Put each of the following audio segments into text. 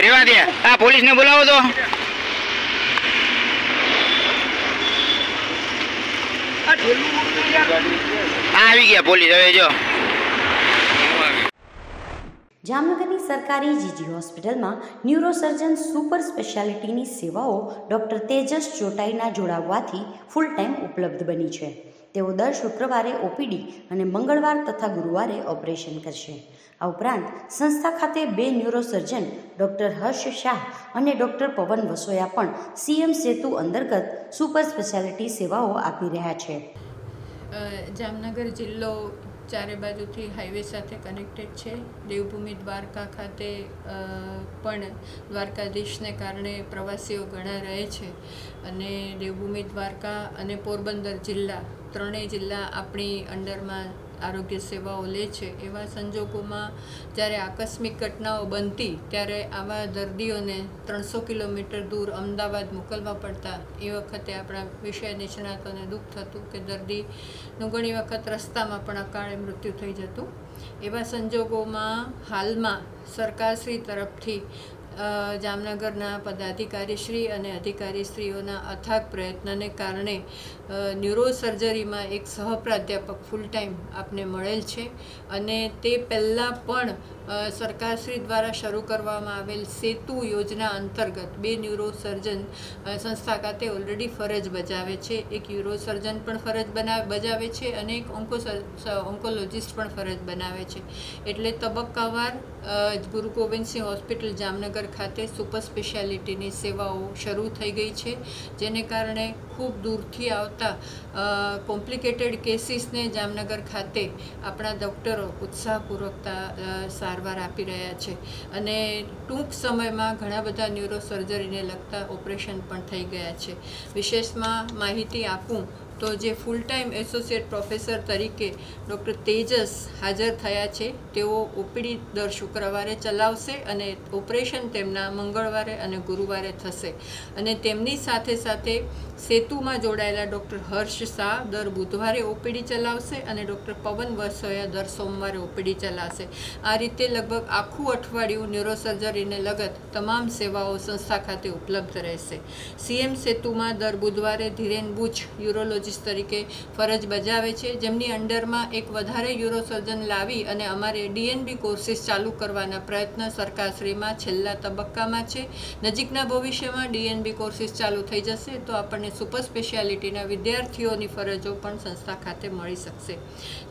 રેવા દે. આ પોલીસને બોલાવો તો. આવી ગયા પોલીસ. હવે જો. જામનગરની સરકારી જીજી હોસ્પિટલમાં ન્યુરોસર્જન સુપર સ્પેશિયાલિટીની સેવાઓ ડૉક્ટર તેજસ ચોટાઈના જોડાવવાથી ફૂલ ટાઈમ ઉપલબ્ધ બની છે. તેઓ દર શુક્રવારે ઓપીડી અને મંગળવાર તથા ગુરુવારે ઓપરેશન કરશે. આ ઉપરાંત સંસ્થા ખાતે બે ન્યુરોસર્જન, ડૉક્ટર હર્ષ શાહ અને ડૉક્ટર પવન વસોયા પણ સીએમ સેતુ અંતર્ગત સુપર સ્પેશિયાલિટી સેવાઓ આપી રહ્યા છે. જામનગર જિલ્લો ચારે બાજુથી હાઈવે સાથે કનેક્ટેડ છે. દેવભૂમિ દ્વારકા ખાતે પણ દ્વારકાધીશને કારણે પ્રવાસીઓ ઘણા રહે છે અને દેવભૂમિ દ્વારકા અને પોરબંદર જિલ્લા ત્રણેય જિલ્લા આપણી અંડરમાં આરોગ્ય સેવાઓ લે છે. એવા સંજોગોમાં જ્યારે આકસ્મિક ઘટનાઓ બનતી, ત્યારે આવા દર્દીઓને ત્રણસો કિલોમીટર દૂર અમદાવાદ મોકલવા પડતા. એ વખતે આપણા વિષય નિષ્ણાતોને દુઃખ થતું કે દર્દીનું ઘણી વખત રસ્તામાં પણ અકાળે મૃત્યુ થઈ જતું. એવા સંજોગોમાં હાલમાં સરકારશ્રી તરફથી જામનગરના પદાધિકારીશ્રી અને અધિકારીશ્રીઓના અથાગ પ્રયત્નને કારણે અ, ન્યુરોસર્જરીમાં એક સહપ્રાધ્યાપક ફૂલ ટાઈમ આપને મળેલ છે. અને તે પહેલાં પણ સરકારશ્રી દ્વારા શરૂ કરવામાં આવેલ સેતુ યોજના અંતર્ગત બે ન્યુરોસર્જન સંસ્થા ખાતે ઓલરેડી ફરજ બજાવે છે. એક યુરોસર્જન પણ ફરજ બનાવે બજાવે છે અને એક ઓન્કો ઓન્કોલોજિસ્ટ પણ ફરજ બનાવે છે. એટલે તબક્કાવાર ગુરુ ગોવિંદસિંહ હોસ્પિટલ જામનગર ખાતે સુપર સ્પેશિયાલિટીની સેવાઓ શરૂ થઈ ગઈ છે, જેને કારણે ખૂબ દૂરથી આવતા કોમ્પ્લિકેટેડ કેસીસને જામનગર ખાતે આપણા ડૉક્ટરો ઉત્સાહપૂર્વકતા સારવાર આપી રહ્યા છે. અને ટૂંક સમયમાં ઘણા બધા ન્યુરોસર્જરીને લગતા ઓપરેશન પણ થઈ ગયા છે. વિશેષમાં માહિતી આપું તો જે ફૂલ ટાઈમ એસોસિએટ પ્રોફેસર તરીકે ડૉક્ટર તેજસ હાજર થયા છે, તેઓ ઓપીડી દર શુક્રવારે ચલાવશે અને ઓપરેશન તેમના મંગળવારે અને ગુરુવારે થશે. અને તેમની સાથે સાથે સેતુમાં જોડાયેલા ડૉક્ટર હર્ષ શાહ દર બુધવારે ઓપીડી ચલાવશે અને ડૉક્ટર પવન વસોયા દર સોમવારે ઓપીડી ચલાવશે. આ રીતે લગભગ આખું અઠવાડિયું ન્યુરોસર્જરીને લગત તમામ સેવાઓ સંસ્થા ખાતે ઉપલબ્ધ રહેશે. સીએમ સેતુમાં દર બુધવારે ધીરેન બુચ યુરોલોજિસ્ટ તરીકે ફરજ બજાવે છે. જેમની અંડરમાં એક વધારે યુરોસર્જન લાવી અને અમારે ડીએનબી કોર્સિસ ચાલુ કરવાના પ્રયત્ન સરકારશ્રીમાં છેલ્લા તબક્કામાં છે. નજીકના ભવિષ્યમાં ડીએનબી કોર્સિસ ચાલુ થઈ જશે તો આપણને સુપર સ્પેશિયાલિટીના વિદ્યાર્થીઓની ફરજો પણ સંસ્થા ખાતે મળી શકશે.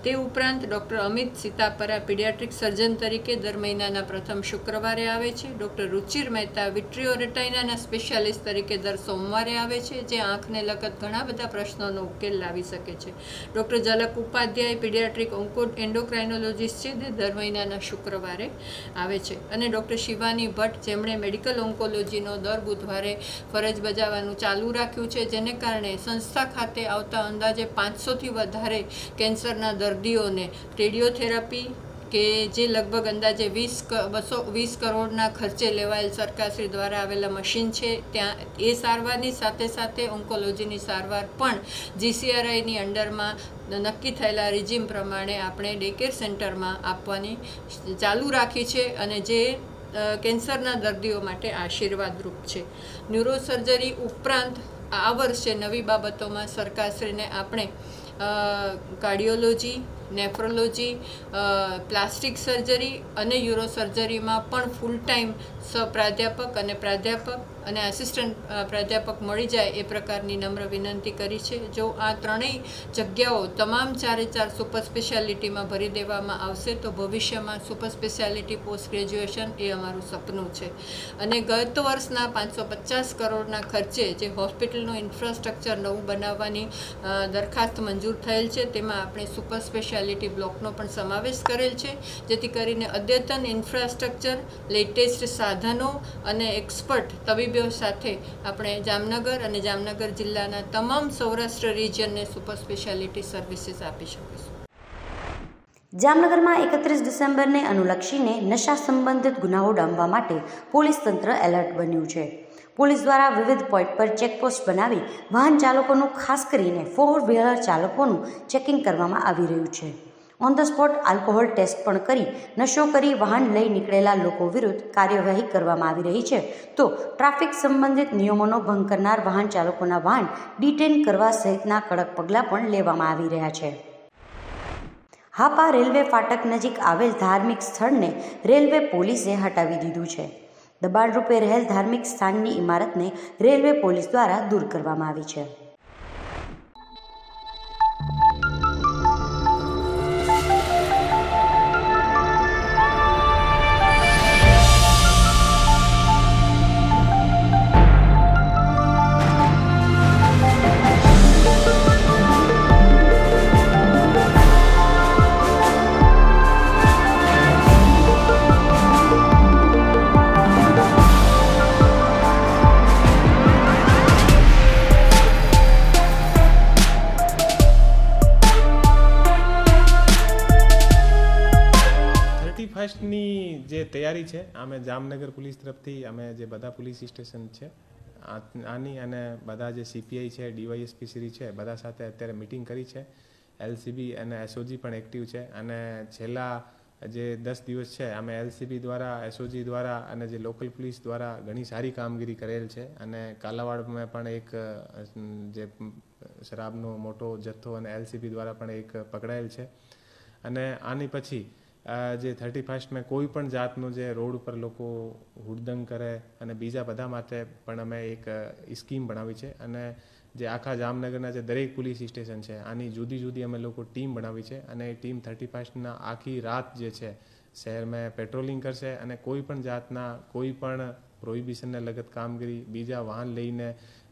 તે ઉપરાંત doctor Amit Sitapara paediatric surgeon તરીકે દર મહિનાના પ્રથમ શુક્રવારે આવે છે. ડૉક્ટર રુચિર મહેતા વિટ્રીઓ રેટાઇનાના સ્પેશિયાલિસ્ટ તરીકે દર સોમવારે આવે છે, જે આંખને લગત ઘણા બધા પ્રશ્નોનો ઉકેલ લાવી શકે છે. ડૉક્ટર ઝલક ઉપાધ્યાય, પીડિયાટ્રિક ઓન્કો એન્ડોક્રાઇનોલોજીસ્ટ છે તે દર મહિનાના શુક્રવારે આવે છે. અને ડૉક્ટર શિવાની ભટ્ટ, જેમણે મેડિકલ ઓન્કોલોજીનો દર બુધવારે ફરજ બજાવવાનું ચાલુ રાખ્યું છે, જેને કારણે સંસ્થા ખાતે આવતા અંદાજે પાંચસોથી વધારે કેન્સરના દર્દીઓને રેડિયોથેરાપી કે જે લગભગ અંદાજે વીસ બસો, વીસ કરોડના ખર્ચે લેવાયેલ સરકારશ્રી દ્વારા આવેલા મશીન છે, ત્યાં એ સારવારની સાથે સાથે ઓન્કોલોજીની સારવાર પણ જીસીઆરઆઈની અંડરમાં નક્કી થયેલા રિજીમ પ્રમાણે આપણે ડેકેર સેન્ટરમાં આપવાની ચાલુ રાખી છે અને જે કેન્સરના દર્દીઓ માટે આશીર્વાદરૂપ છે. ન્યુરોસર્જરી ઉપરાંત આ વર્ષે નવી બાબતોમાં સરકારશ્રીને આપણે કાર્ડિયોલોજી નેફ્રોલોજી પ્લાસ્ટિક સર્જરી અને યુરોસર્જરીમાં પણ ફૂલ ટાઈમ સપ્રાધ્યાપક અને પ્રાધ્યાપક અને આસિસ્ટન્ટ પ્રાધ્યાપક મળી જાય એ પ્રકારની નમ્ર વિનંતી કરી છે. જો આ ત્રણેય જગ્યાઓ તમામ ચારે ચાર સુપર સ્પેશિયાલિટીમાં ભરી દેવામાં આવશે, તો ભવિષ્યમાં સુપર સ્પેશિયાલિટી પોસ્ટ ગ્રેજ્યુએશન એ અમારું સપનું છે. અને ગત વર્ષના પાંચસો પચાસ કરોડના ખર્ચે જે હોસ્પિટલનું ઇન્ફ્રાસ્ટ્રક્ચર નવું બનાવવાની દરખાસ્ત મંજૂર થયેલ છે, તેમાં આપણે સુપર સ્પેશિયાલિટી બ્લોકનો પણ સમાવેશ કરેલ છે, જેથી કરીને અદ્યતન ઇન્ફ્રાસ્ટ્રક્ચર લેટેસ્ટ સાધનો અને એક્સપર્ટ તબીબો સાથે આપણે જામનગર અને જામનગર જિલ્લાના તમામ સૌરાષ્ટ્ર રિજિયનને સુપર સ્પેશિયાલિટી સર્વિસીસ આપી શકીશું. જામનગરમાં એકત્રીસ ડિસેમ્બરને અનુલક્ષીને નશા સંબંધિત ગુનાઓ ડામવા માટે પોલીસ તંત્ર એલર્ટ બન્યું છે. પોલીસ દ્વારા વિવિધ પોઈન્ટ પર ચેકપોસ્ટ બનાવી વાહન ચાલકોનું ખાસ કરીને ફોર વ્હીલર ચાલકોનું ચેકિંગ કરવામાં આવી રહ્યું છે. On the spot alcohol test પણ કરી, નશો કરી વાહન લઈ નીકળેલા લોકો વિરુદ્ધ કાર્યવાહી કરવામાં આવી રહી છે. તો ટ્રાફિક સંબંધિત નિયમોનો ભંગ કરનાર વાહન ચાલકોના વાહન ડિટેન કરવા સહિતના કડક પગલાં પણ લેવામાં આવી રહ્યા છે. હાપા રેલવે ફાટક નજીક આવેલ ધાર્મિક સ્થળને રેલવે પોલીસે હટાવી દીધું છે. દબાણરૂપે રહેલ ધાર્મિક સ્થાનની ઇમારતને રેલવે પોલીસ દ્વારા દૂર કરવામાં આવી છે. ફર્સ્ટની જે તૈયારી છે, અમે જામનગર પોલીસ તરફથી, અમે જે બધા પોલીસ સ્ટેશન છે આની અને બધા જે સીપીઆઈ છે ડીવાયએસપી શ્રી છે, બધા સાથે અત્યારે મિટિંગ કરી છે. એલસીબી અને એસઓજી પણ એક્ટિવ છે. અને છેલ્લા જે દસ દિવસ છે, અમે એલસીબી દ્વારા એસઓજી દ્વારા અને જે લોકલ પોલીસ દ્વારા ઘણી સારી કામગીરી કરેલ છે. અને કાલાવાડમાં પણ એક, જે શરાબનો મોટો જથ્થો અને એલસીબી દ્વારા પણ એક પકડાયેલ છે. અને આની પછી જે થર્ટી ફર્સ્ટમાં કોઈ પણ જાતનું જે રોડ ઉપર લોકો હુડદંગ કરે અને બીજા બધા માટે પણ અમે એક સ્કીમ બનાવી છે અને જે આખા જામનગરના જે દરેક પોલીસ સ્ટેશન છે, આની જુદી જુદી અમે લોકો ટીમ બનાવી છે અને એ ટીમ થર્ટી ફર્સ્ટના આખી રાત જે છે, શહેરમાં પેટ્રોલિંગ કરશે અને કોઈ પણ જાતના કોઈ પણ પ્રોહિબિશનને લગત કામગીરી, બીજા વાહન લઈને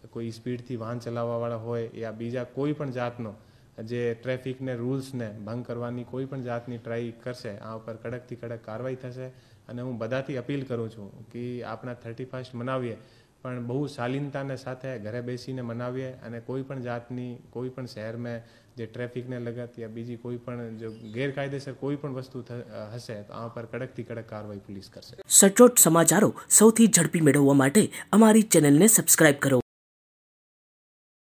કોઈ સ્પીડથી વાહન ચલાવવાવાળા હોય યા બીજા કોઈ પણ જાતનો જે ટ્રાફિકને રૂલ્સને ભંગ કરવાની કોઈ પણ જાતની ટ્રાય કરશે, આ ઉપર કડકથી કડક કાર્યવાહી થશે. અને હું બધાથી અપીલ કરું છું કે આપણા થર્ટી ફર્સ્ટ મનાવીએ, પણ બહુ શાલીનતાને સાથે ઘરે બેસીને મનાવીએ અને કોઈ પણ જાતની, કોઈ પણ શહેરમાં જે ટ્રાફિકને લગત યા બીજી કોઈ પણ જો ગેરકાયદેસર કોઈ પણ વસ્તુ હશે, તો આ પર કડકથી કડક કાર્યવાહી પોલીસ કરશે. સચોટ સમાચારો સૌથી ઝડપી મેળવવા માટે અમારી ચેનલને સબસ્ક્રાઇબ કરો.